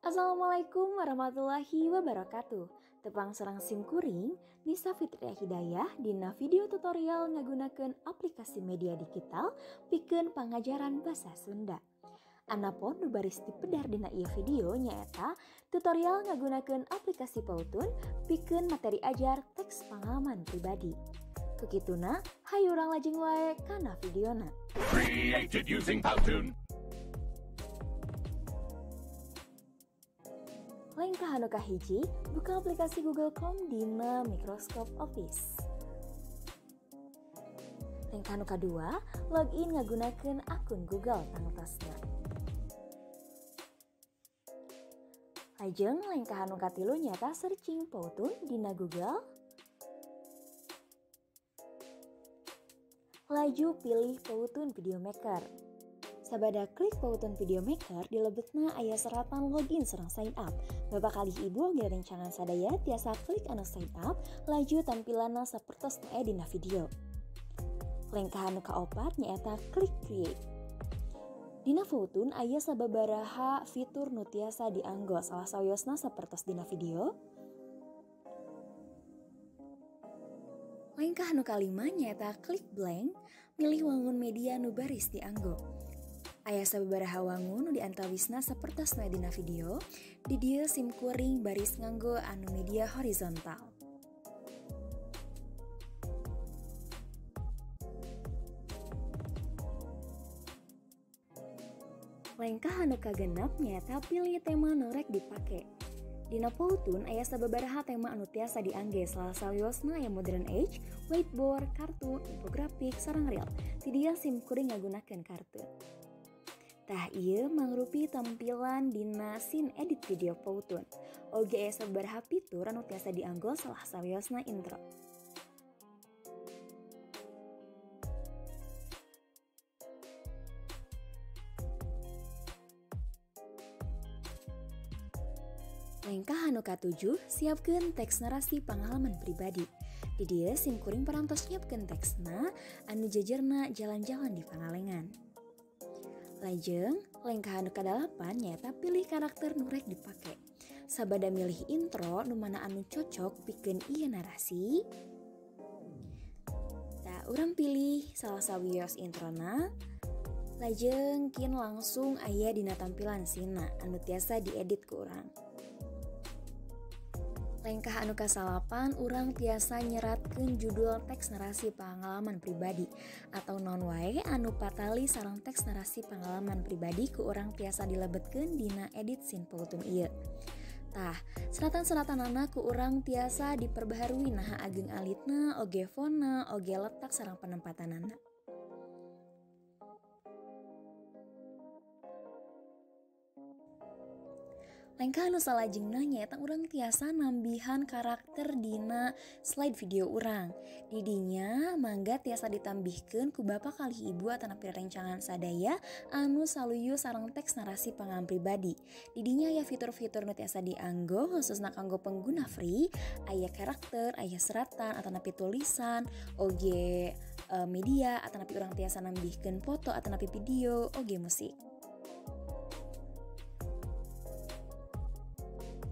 Assalamualaikum warahmatullahi wabarakatuh. Tepang serang sim kuring, Nisa Fitria Hidayah dina video tutorial ngagunakan aplikasi media digital pikeun pengajaran bahasa Sunda. Anapun nu baris dina iya video nyaeta tutorial ngagunakan aplikasi Pautun pikeun materi ajar teks pengalaman pribadi. Kekituna, hayu urang lajeng wae kana videona. Created using Powtoon. Lengkah anu kahiji, buka aplikasi Google Chrome dina Microsoft Office. Lengkah anu kadua, login ngagunakeun akun Google tangtosna. Lajeng lengkah anu katilu nyata searching Powtoon dina Google. Laju pilih Powtoon Video Maker. Sabada klik pautan video maker di lebetna ayah seratan login serang sign up. Bapak kali ibu oge rencangan sadaya tiasa klik anu sign up, laju tampilanna sapertos na dina video. Lengkah anu kaopat nyaeta klik create. Dina Foutun ayah sababaraha fitur nu tiasa dianggo salah sawiosna sapertos dina video. Lengkah anu kalima nyaeta klik blank, milih wangun media nu baris dianggo. Ayah sababaraha wangun nu diantawisna sapertos na video, di dia sim kuring baris nganggo anu media horizontal. Lengkah anu kagenap nyata pilih tema norek dipake. Dina Powtoon ayah sababaraha tema anu tiasa diangge salah sawiosna aya modern age, whiteboard, kartun, infografik, sarang real. Ti dia sim kuring ngagunakeun kartun. Tah iya mangrupi tampilan dina scene edit video Powtoon. Oge sabaraha fitur anu tiasa dianggo salah sawiosna intro. Lengkah anu katujuh, siapkan teks narasi pengalaman pribadi. Di dia sim kuring perantos nyiapkeun teksna anu jajarna jalan-jalan di Pangalengan. Lajeng, lengkah anu kadalapan nyata pilih karakter nurek dipake. Sabada milih intro nu mana anu cocok pikeun iya narasi. Nah, orang pilih salah sawios introna. Lajeng kin langsung aya dina tampilan sina anu tiasa diedit ku urang. Lengkah anu kasalapan urang tiasa nyeratkeun judul teks narasi pengalaman pribadi atau non wae anu patali sarang teks narasi pengalaman pribadi ku urang tiasa dilebetkeun dina edit scene Powtoon ieu. Tah, seratan-seratan anak ku urang tiasa diperbaharui nah ageng alitna, oge fona, oge letak sarang penempatanana. Lengkah anu salajengna nyaeta urang tiasa nambihan karakter dina slide video urang. Didinya mangga tiasa ditambihkeun ku bapak kali ibu atanapi rencangan sadaya anu saluyu sarang teks narasi pengalaman pribadi. Didinya ya fitur-fitur nu tiasa dianggo khususna kanggo pengguna free, aya karakter, aya seratan atanapi tulisan, oge uh, media atanapi urang tiasa nambihkeun foto atanapi video, oge musik.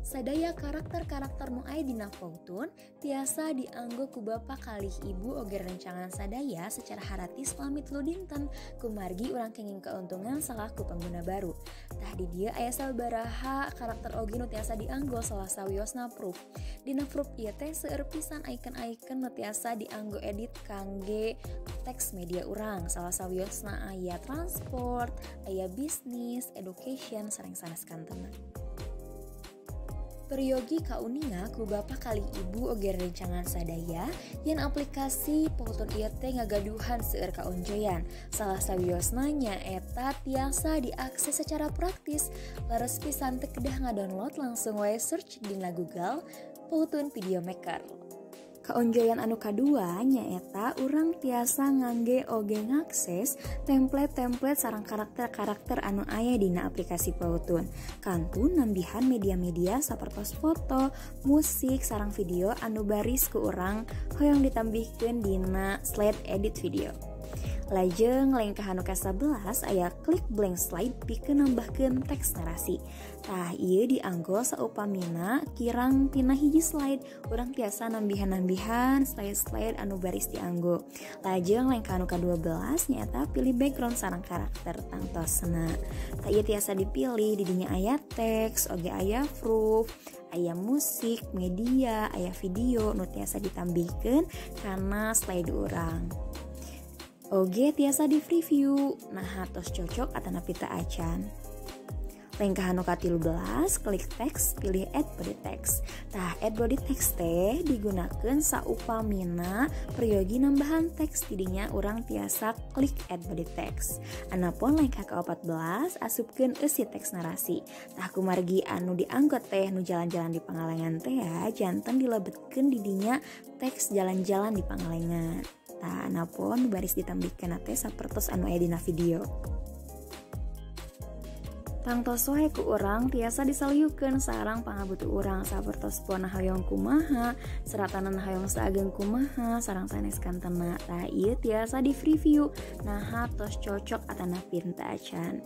Sadaya karakter-karakter nu aya dina Powtoon tiasa dianggo ku bapa kalih ibu oge rencangan sadaya secara haratis lamit lu dinten kumargi urang kenging keuntungan salaku pengguna baru. Tah di dia aya sabaraha karakter oge nu tiasa dianggo salah sawiosna proof. Dina proof ieu teh seueur pisan icon-icon nu tiasa dianggo edit kangge teks media urang salah sawiosna aya transport, aya bisnis, education sareng sanes kantena. Peryogi kauninga ku bapak kali ibu oge rencangan sadaya yang aplikasi Powtoon ieu teh ngagaduhan seueur kaonjoyan. Salah sawiosna nya eta tiasa diakses secara praktis. Laras pisan teu kedah ngadownload langsung wae search dina Google Powtoon Video Maker. Keonjoyan anu kadua nyaeta urang tiasa ngangge oge ngakses template-template sarang karakter-karakter anu aya dina aplikasi Powtoon. Kantu nambihan media-media sapertos foto, musik, sarang video anu baris ke urang hoyong ditambihkeun dina slide edit video. Lajeng lengkah anu ke-11 aya klik blank slide pikeun nambahkeun teks narasi. Tah ieu dianggo saupamina kirang tina hiji slide urang tiasa nambihan-nambihan slide-slide anu baris dianggo. Lajeng lengkah anu ke-12 nyata pilih background sarang karakter tangtosna. Tah ieu tiasa dipilih di dinya aya teks, oge aya proof, aya musik, media, aya video nu tiasa ditambihkeun karena slide urang. Oge tiasa di preview, nah tos cocok atau napita acan. Lengkah anu belas, klik teks, pilih add body text. Tah add body text teh digunakan saupamina peryogi nambahan teks tidinya orang tiasa klik add body text. Anapun lengkah ke-14 asupkeun isi teks narasi. Tah kumargi anu dianggot teh nu jalan-jalan di pangalengan teh ya, jantan dilebetkeun didinya teks jalan-jalan di pangalengan. Nah, napun baris ditambahkan nate sapertos anu aya dina video. Tangtos wae ku orang tiasa disaliukeun sarang pangabutu urang sapertos pona hayong kumaha, seratanan hayong saageng kumaha, sarang sanes kantena. Tah ieu tiasa di preview. Nah, tos cocok atana pinta acan.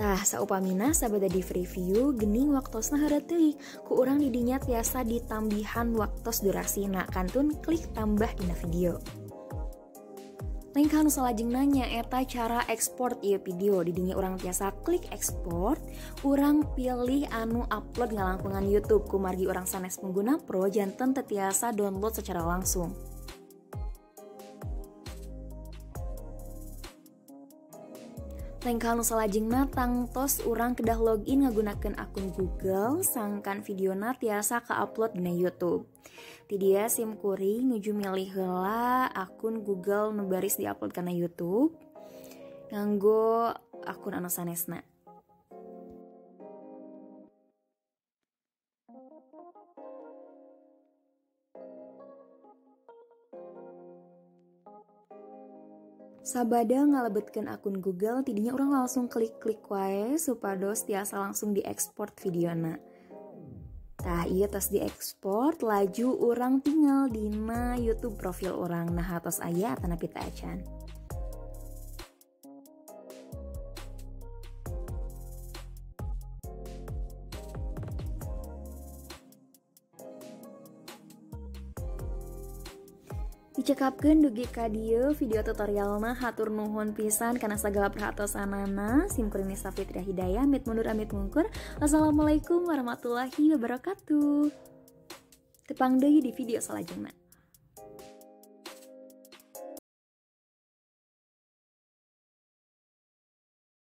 Tah saupamina sabada di review gening waktosna teuing. Ku urang didinya tiasa ditambihan waktos durasina kantun klik tambah dina video. Lengkah anu salajeng nanya eta cara ekspor ieu video? Didinya orang tiasa klik ekspor. Orang pilih anu upload ngalangkungan YouTube. Ku margi orang sanes pengguna pro janten tetiasa download secara langsung. Lengkal nu salajengna tangtos urang kedah login ngagunakeun akun Google sangkan videona tiasa ka-upload dina YouTube. Ti sim kuring nuju milih heula akun Google nu baris di-upload kana YouTube nganggo akun anu sanesna. Sabada ngalebetkan akun Google tidinya orang langsung klik-klik wae supados tiasa langsung diekspor videona. Tah iya tas diekspor laju orang tinggal dina YouTube profil orang nah atas ayah tanah pita acan. Dicekapkan dugi kadio video tutorialna hatur nuhun pisan karena segala perhatosanana. Simkuring Nisa Fitria Hidayah amit mundur amit mungkur Wassalamualaikum warahmatullahi wabarakatuh. Tepang deui di video selanjutnya